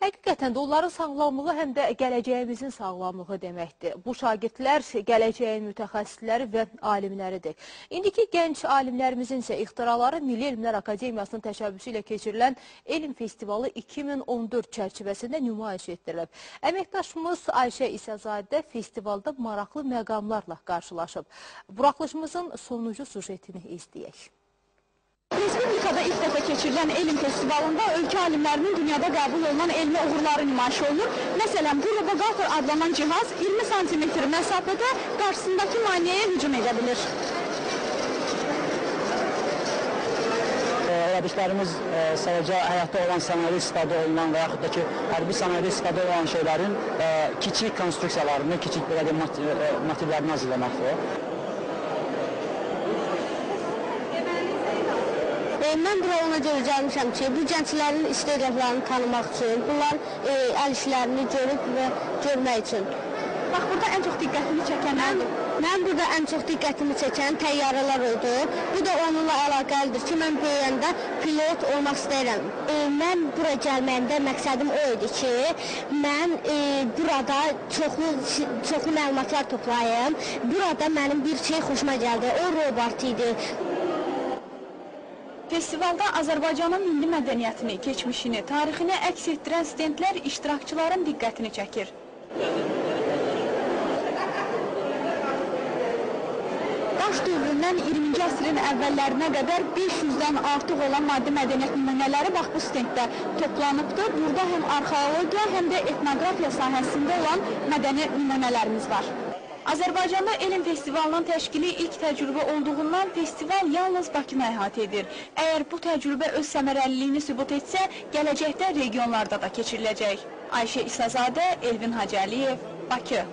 Həqiqətən də onların sağlamlığı həm də gələcəyimizin sağlamlığı deməkdir. Bu şagirdlər gələcəyin mütəxəssisləri və alimləridir. İndiki gənc alimlərimizin isə ixtiraları Milli Elmlər Akademiyasının təşəbbüsü ilə keçirilən Elm Festivalı 2014 çərçivəsində nümayiş etdirilib. Əməkdaşımız Ayşə İsəzadə festivalda maraqlı məqamlarla qarşılaşıb. Buraxılışımızın sonuncu sujetini izləyək. Respublikada ilk dəfə keçirilən elm festivalında ölkə alimlərinin dünyada qəbul olunan elmi uğurları nümayiş olunur. Məsələn, bu roboqator adlanan cihaz 20 sm məsafədə qarşısındakı maneəyə hücum edə bilir. Öyrədiklərimiz e, sadəcə həyatda olan sənayədə istifadə olunan və yaxud da ki, hərbi sənayədə istifadə olan şeylərin e, kiçik konstruksiyalarını, kiçik belə mat e, motivlərini hazırlamaqdır. Mən bura ona görə gəlmişəm ki, bu gənclərin istedadlarını tanımaq üçün, bunların e, əl işlərini görüb və görmək üçün. Bax, burada ən çox diqqətini çəkən nədir? Mən burada ən çox diqqətimi çəkən təyyarələr oldu. Bu da onunla əlaqəlidir ki, mən böyüyəndə pilot olmaq istəyirəm. E, mən bura gəlməyimdə məqsədim o idi ki, mən e, burada çoxlu çoxlu məlumatlar toplayım. Burada mənim bir şey xoşuma gəldi. O robot idi. Festivalda Azərbaycanın milli mədəniyyətini, keçmişini, tarixini əks etdirən stendlər iştirakçıların diqqətini çəkir. Daş dövründən 20-ci əsrin əvvəllərinə qədər 500-dən artıq olan maddi mədəniyyət nümunələri bax bu stenddə toplanıbdır. Burada həm arxeologiya, həm də etnografiya sahəsində olan mədəni nümunələrimiz var. Azərbaycanda elm festivalının təşkili ilk təcrübə olduğundan festival yalnız Bakını əhatə edir. Əgər bu təcrübə öz səmərəliliyini sübut etsə, gələcəkdə regionlarda da keçiriləcək. Ayşə İsazadə, Elvin Hacəliyev, Bakı.